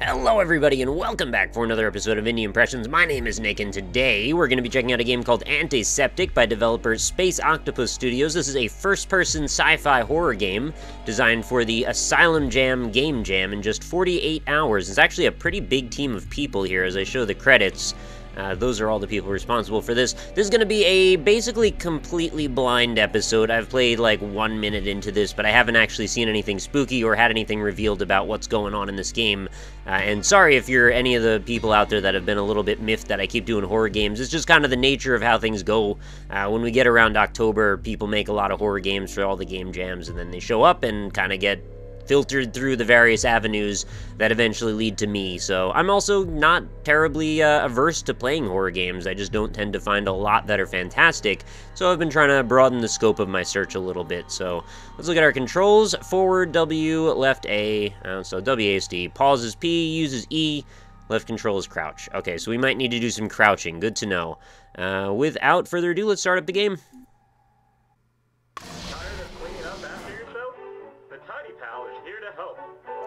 Hello everybody and welcome back for another episode of Indie Impressions. My name is Nick and today we're going to be checking out a game called Antiseptic by developer Space Octopus Studios. This is a first-person sci-fi horror game designed for the Asylum Jam Game Jam in just 48 hours. It's actually a pretty big team of people here as I show the credits. Uh, those are all the people responsible for this. This is going to be a basically completely blind episode. I've played like one minute into this, but I haven't actually seen anything spooky or had anything revealed about what's going on in this game. Uh, and sorry if you're any of the people out there that have been a little bit miffed that I keep doing horror games. It's just kind of the nature of how things go. Uh, when we get around October, people make a lot of horror games for all the game jams, and then they show up and kind of get filtered through the various avenues that eventually lead to me. So I'm also not terribly uh, averse to playing horror games. I just don't tend to find a lot that are fantastic. So I've been trying to broaden the scope of my search a little bit. So let's look at our controls. Forward W, left A, uh, so WASD. Pause is P, uses E, left control is crouch. Okay, so we might need to do some crouching. Good to know. Uh, without further ado, let's start up the game.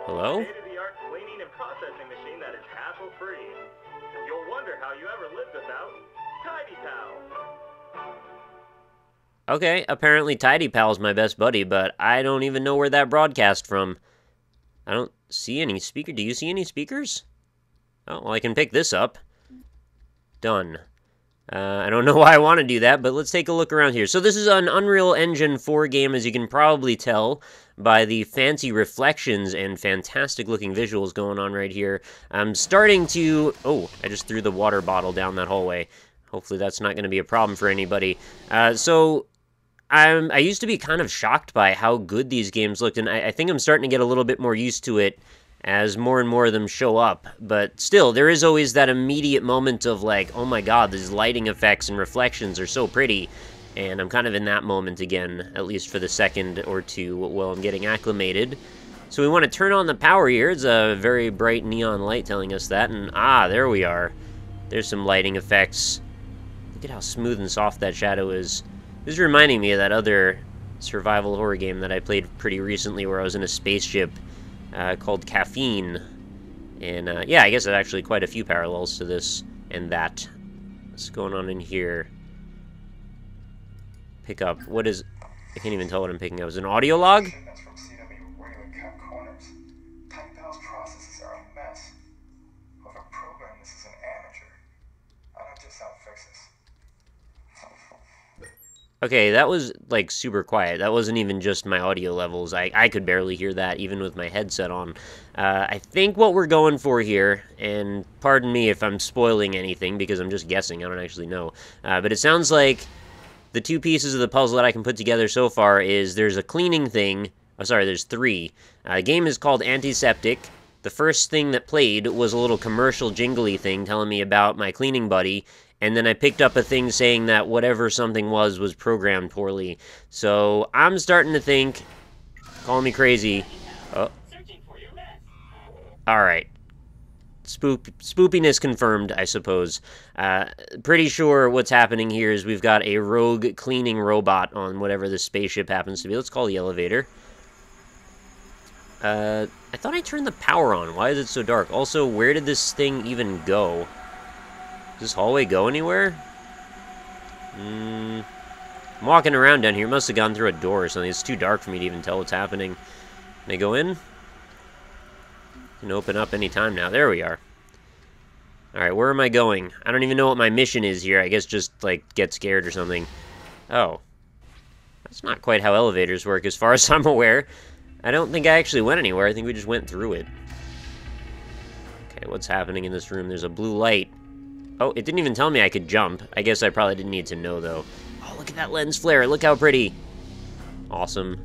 Hello? State-of-the-art cleaning and processing machine that is hassle-free. You'll wonder how you ever lived without Tidy Pal. Okay, apparently Tidy Pal's my best buddy, but I don't even know where that broadcast from. I don't see any speaker. Do you see any speakers? Oh, well, I can pick this up. Done. Uh, I don't know why I want to do that, but let's take a look around here. So this is an Unreal Engine 4 game, as you can probably tell by the fancy reflections and fantastic looking visuals going on right here. I'm starting to... Oh, I just threw the water bottle down that hallway. Hopefully that's not going to be a problem for anybody. Uh, so I'm, I used to be kind of shocked by how good these games looked, and I, I think I'm starting to get a little bit more used to it as more and more of them show up. But still, there is always that immediate moment of like, oh my god, these lighting effects and reflections are so pretty and I'm kind of in that moment again, at least for the second or two while I'm getting acclimated. So we want to turn on the power here. It's a very bright neon light telling us that, and ah, there we are. There's some lighting effects. Look at how smooth and soft that shadow is. This is reminding me of that other survival horror game that I played pretty recently where I was in a spaceship uh, called Caffeine. And uh, yeah, I guess there's actually quite a few parallels to this and that. What's going on in here? pick up? What is... I can't even tell what I'm picking up. Is an audio log? Okay, that was, like, super quiet. That wasn't even just my audio levels. I, I could barely hear that, even with my headset on. Uh, I think what we're going for here, and pardon me if I'm spoiling anything, because I'm just guessing, I don't actually know, uh, but it sounds like the two pieces of the puzzle that I can put together so far is there's a cleaning thing. Oh, sorry, there's three. Uh, the game is called Antiseptic. The first thing that played was a little commercial jingly thing telling me about my cleaning buddy, and then I picked up a thing saying that whatever something was was programmed poorly. So I'm starting to think, call me crazy. Oh. Alright spoop spoopiness confirmed, I suppose. Uh, pretty sure what's happening here is we've got a rogue cleaning robot on whatever this spaceship happens to be. Let's call the elevator. Uh, I thought I turned the power on. Why is it so dark? Also, where did this thing even go? Does this hallway go anywhere? Hmm. I'm walking around down here. Must have gone through a door or something. It's too dark for me to even tell what's happening. Can I go in? Can open up anytime now. There we are. Alright, where am I going? I don't even know what my mission is here. I guess just, like, get scared or something. Oh. That's not quite how elevators work as far as I'm aware. I don't think I actually went anywhere. I think we just went through it. Okay, what's happening in this room? There's a blue light. Oh, it didn't even tell me I could jump. I guess I probably didn't need to know, though. Oh, look at that lens flare. Look how pretty. Awesome.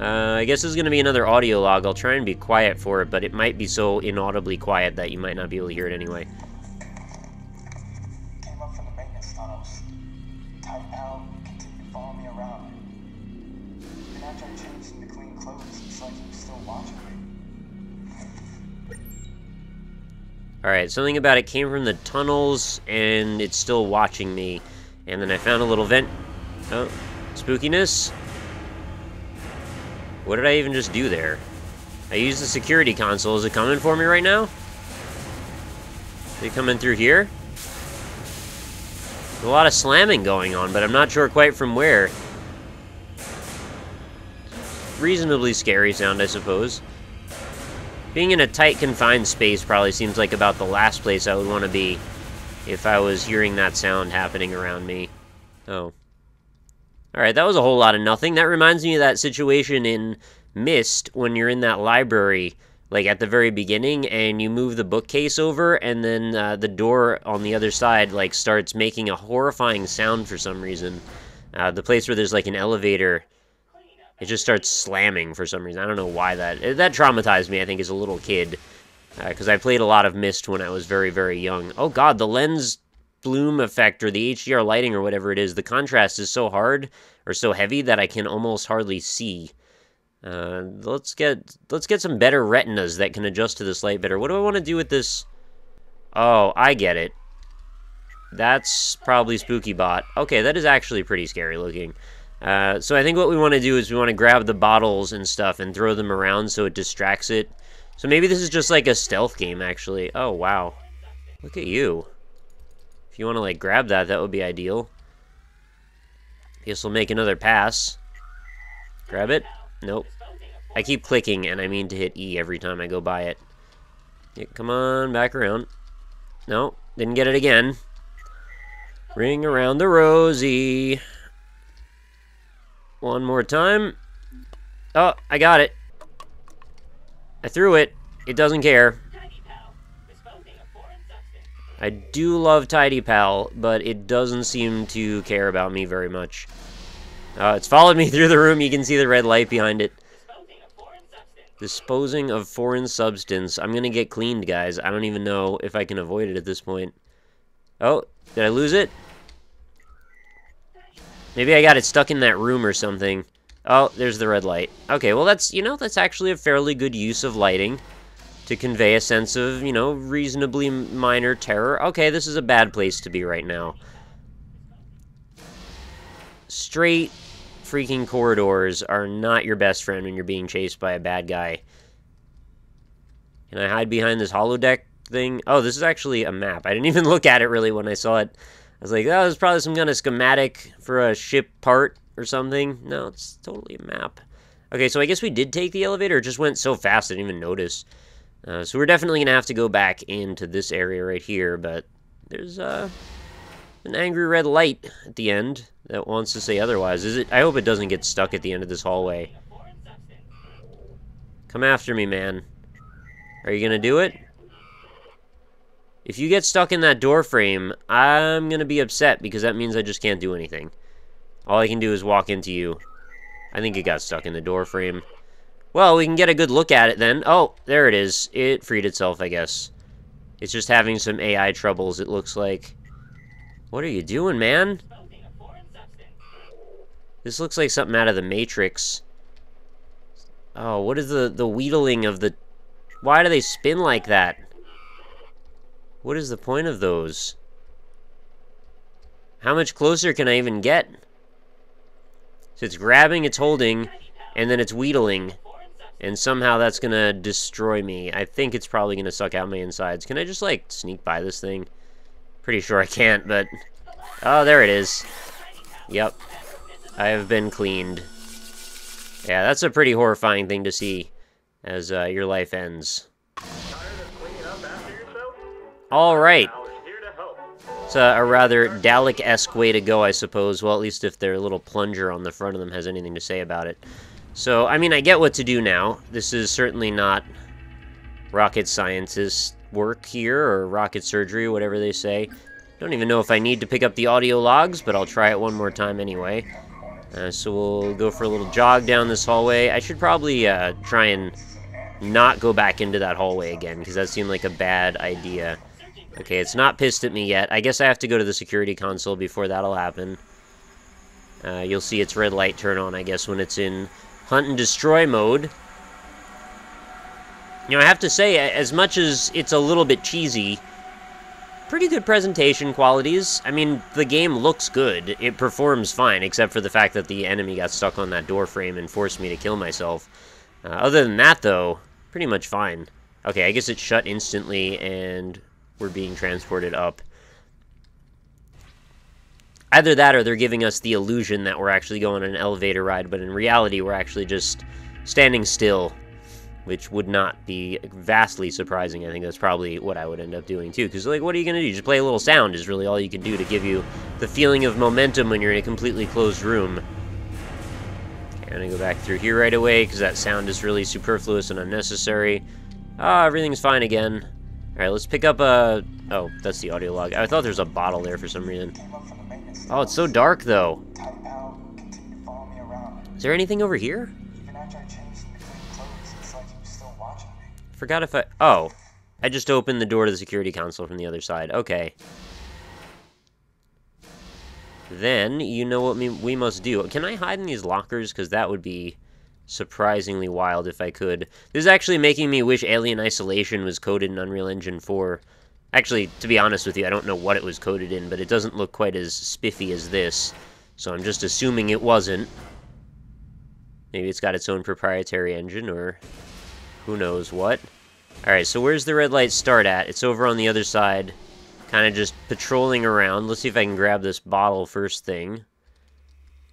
Uh, I guess this is going to be another audio log. I'll try and be quiet for it, but it might be so inaudibly quiet that you might not be able to hear it anyway. Alright, something about it came from the tunnels, and it's still watching me. And then I found a little vent... Oh, spookiness? What did I even just do there? I used the security console. Is it coming for me right now? Is it coming through here? a lot of slamming going on, but I'm not sure quite from where. Reasonably scary sound, I suppose. Being in a tight, confined space probably seems like about the last place I would want to be if I was hearing that sound happening around me. Oh. Alright, that was a whole lot of nothing. That reminds me of that situation in Myst when you're in that library like at the very beginning and you move the bookcase over and then uh, the door on the other side like starts making a horrifying sound for some reason uh, the place where there's like an elevator it just starts slamming for some reason i don't know why that that traumatized me i think as a little kid because uh, i played a lot of Myst when i was very very young oh god the lens bloom effect or the hdr lighting or whatever it is the contrast is so hard or so heavy that i can almost hardly see uh, let's get let's get some better retinas that can adjust to this light better. What do I want to do with this? Oh, I get it. That's probably Spooky Bot. Okay, that is actually pretty scary looking. Uh, so I think what we want to do is we want to grab the bottles and stuff and throw them around so it distracts it. So maybe this is just like a stealth game, actually. Oh, wow. Look at you. If you want to, like, grab that, that would be ideal. Guess we'll make another pass. Grab it. Nope. I keep clicking, and I mean to hit E every time I go by it. Yeah, come on, back around. No, didn't get it again. Ring around the rosy. One more time. Oh, I got it. I threw it. It doesn't care. I do love Tidy Pal, but it doesn't seem to care about me very much. Uh, it's followed me through the room. You can see the red light behind it. Disposing of foreign substance. I'm gonna get cleaned, guys. I don't even know if I can avoid it at this point. Oh, did I lose it? Maybe I got it stuck in that room or something. Oh, there's the red light. Okay, well that's, you know, that's actually a fairly good use of lighting to convey a sense of, you know, reasonably minor terror. Okay, this is a bad place to be right now. Straight freaking corridors are not your best friend when you're being chased by a bad guy. Can I hide behind this holodeck thing? Oh, this is actually a map. I didn't even look at it really when I saw it. I was like, oh, there's probably some kind of schematic for a ship part or something. No, it's totally a map. Okay, so I guess we did take the elevator. It just went so fast I didn't even notice. Uh, so we're definitely going to have to go back into this area right here, but there's uh, an angry red light at the end that wants to say otherwise. Is it? I hope it doesn't get stuck at the end of this hallway. Come after me, man. Are you gonna do it? If you get stuck in that door frame, I'm gonna be upset because that means I just can't do anything. All I can do is walk into you. I think it got stuck in the door frame. Well, we can get a good look at it then. Oh, there it is. It freed itself, I guess. It's just having some AI troubles, it looks like. What are you doing, man? This looks like something out of the Matrix. Oh, what is the, the wheedling of the... Why do they spin like that? What is the point of those? How much closer can I even get? So it's grabbing, it's holding, and then it's wheedling. And somehow that's gonna destroy me. I think it's probably gonna suck out my insides. Can I just, like, sneak by this thing? Pretty sure I can't, but... Oh, there it is. Yep. I have been cleaned. Yeah, that's a pretty horrifying thing to see as uh, your life ends. Alright. It's a, a rather Dalek-esque way to go, I suppose. Well, at least if their little plunger on the front of them has anything to say about it. So, I mean, I get what to do now. This is certainly not rocket scientist work here, or rocket surgery, whatever they say. Don't even know if I need to pick up the audio logs, but I'll try it one more time anyway. Uh, so we'll go for a little jog down this hallway. I should probably uh, try and not go back into that hallway again, because that seemed like a bad idea. Okay, it's not pissed at me yet. I guess I have to go to the security console before that'll happen. Uh, you'll see its red light turn on, I guess, when it's in hunt and destroy mode. You know, I have to say, as much as it's a little bit cheesy, pretty good presentation qualities. I mean, the game looks good. It performs fine, except for the fact that the enemy got stuck on that door frame and forced me to kill myself. Uh, other than that, though, pretty much fine. Okay, I guess it shut instantly, and we're being transported up. Either that or they're giving us the illusion that we're actually going on an elevator ride, but in reality, we're actually just standing still, which would not be vastly surprising. I think that's probably what I would end up doing too. Because, like, what are you going to do? Just play a little sound is really all you can do to give you the feeling of momentum when you're in a completely closed room. Okay, I'm going to go back through here right away because that sound is really superfluous and unnecessary. Ah, everything's fine again. Alright, let's pick up a... Oh, that's the audio log. I thought there was a bottle there for some reason. Oh, it's so dark, though. Is there anything over here? Forgot if I... Oh. I just opened the door to the security console from the other side. Okay. Then, you know what we must do. Can I hide in these lockers? Because that would be surprisingly wild if I could. This is actually making me wish Alien Isolation was coded in Unreal Engine 4. Actually, to be honest with you, I don't know what it was coded in, but it doesn't look quite as spiffy as this. So I'm just assuming it wasn't. Maybe it's got its own proprietary engine, or who knows what. Alright, so where's the red light start at? It's over on the other side. Kind of just patrolling around. Let's see if I can grab this bottle first thing.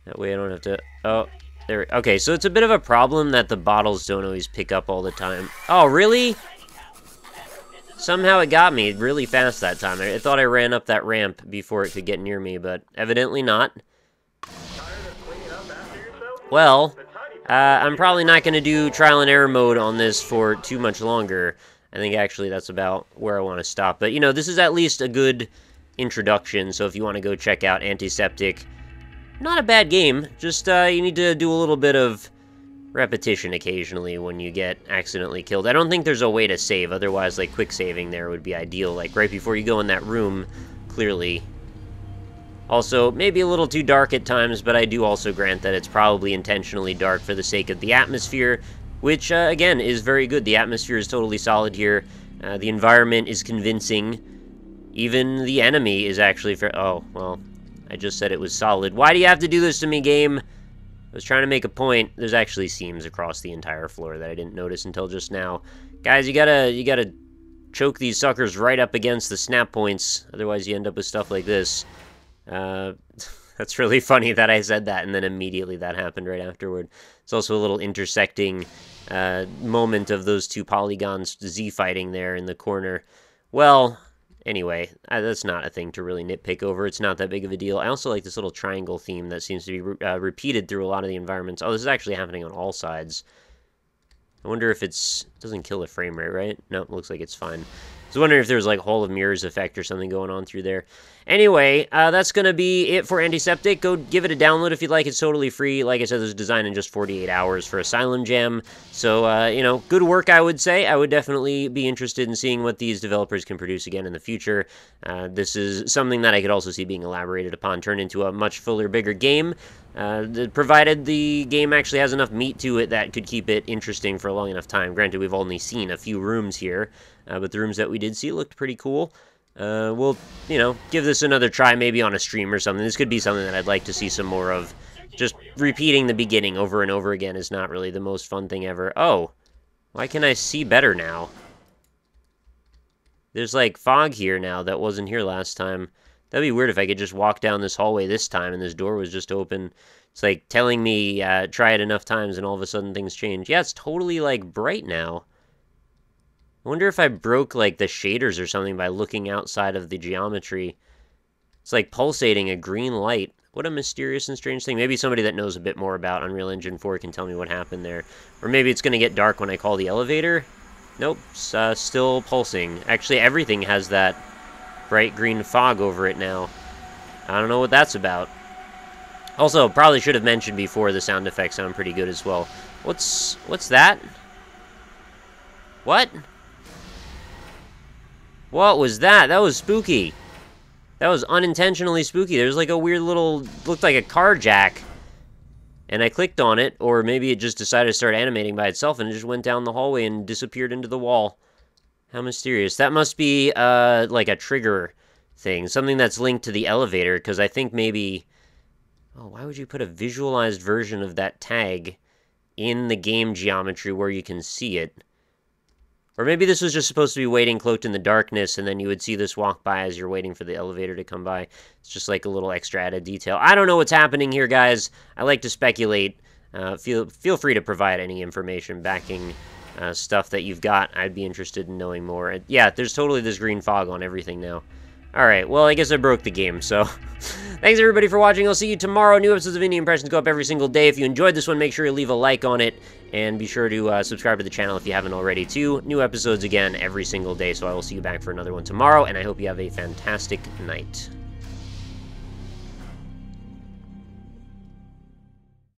That way I don't have to... Oh, there... Okay, so it's a bit of a problem that the bottles don't always pick up all the time. Oh, really? Somehow it got me really fast that time. I thought I ran up that ramp before it could get near me, but evidently not. Well, uh, I'm probably not going to do trial and error mode on this for too much longer. I think actually that's about where I want to stop. But, you know, this is at least a good introduction, so if you want to go check out Antiseptic, not a bad game. Just, uh, you need to do a little bit of repetition occasionally when you get accidentally killed. I don't think there's a way to save, otherwise, like, quick saving there would be ideal. Like, right before you go in that room, clearly. Also, maybe a little too dark at times, but I do also grant that it's probably intentionally dark for the sake of the atmosphere, which, uh, again, is very good. The atmosphere is totally solid here. Uh, the environment is convincing. Even the enemy is actually... Fa- oh, well, I just said it was solid. Why do you have to do this to me, game? I was trying to make a point. There's actually seams across the entire floor that I didn't notice until just now. Guys, you gotta, you gotta choke these suckers right up against the snap points. Otherwise, you end up with stuff like this. Uh, that's really funny that I said that, and then immediately that happened right afterward. It's also a little intersecting uh, moment of those two polygons Z fighting there in the corner. Well, anyway, that's not a thing to really nitpick over. It's not that big of a deal. I also like this little triangle theme that seems to be re- uh, repeated through a lot of the environments. Oh, this is actually happening on all sides. I wonder if it's doesn't kill the frame rate, right? No, it looks like it's fine. Was wondering if there was like a Hall of Mirrors effect or something going on through there. Anyway, uh, that's going to be it for Antiseptic. Go give it a download if you'd like. It's totally free. Like I said, it was designed in just 48 hours for Asylum Jam. So, uh, you know, good work, I would say. I would definitely be interested in seeing what these developers can produce again in the future. Uh, this is something that I could also see being elaborated upon, turned into a much fuller, bigger game. Uh, provided the game actually has enough meat to it that could keep it interesting for a long enough time. Granted, we've only seen a few rooms here, uh, but the rooms that we did see looked pretty cool. Uh, we'll, you know, give this another try maybe on a stream or something. This could be something that I'd like to see some more of. Just repeating the beginning over and over again is not really the most fun thing ever. Oh, why can I see better now? There's like fog here now that wasn't here last time. That'd be weird if I could just walk down this hallway this time and this door was just open. It's like telling me uh, try it enough times and all of a sudden things change. Yeah, it's totally like bright now. I wonder if I broke like the shaders or something by looking outside of the geometry. It's like pulsating a green light. What a mysterious and strange thing. Maybe somebody that knows a bit more about Unreal Engine 4 can tell me what happened there. Or maybe it's going to get dark when I call the elevator. Nope, uh, still pulsing. Actually, everything has that bright green fog over it now. I don't know what that's about. Also, probably should have mentioned before the sound effects sound pretty good as well. What's what's that? What? What was that? That was spooky. That was unintentionally spooky. There's like a weird little looked like a car jack. And I clicked on it, or maybe it just decided to start animating by itself and it just went down the hallway and disappeared into the wall. How mysterious. That must be, uh, like a trigger thing. Something that's linked to the elevator, because I think maybe... Oh, why would you put a visualized version of that tag in the game geometry where you can see it? Or maybe this was just supposed to be waiting cloaked in the darkness, and then you would see this walk by as you're waiting for the elevator to come by. It's just like a little extra added detail. I don't know what's happening here, guys. I like to speculate. Uh, feel feel free to provide any information backing uh, stuff that you've got. I'd be interested in knowing more. Yeah, there's totally this green fog on everything now. All right, well, I guess I broke the game, so thanks everybody for watching. I'll see you tomorrow. New episodes of Indie Impressions go up every single day. If you enjoyed this one, make sure you leave a like on it, and be sure to uh, subscribe to the channel if you haven't already, too. New episodes again every single day, so I will see you back for another one tomorrow, and I hope you have a fantastic night.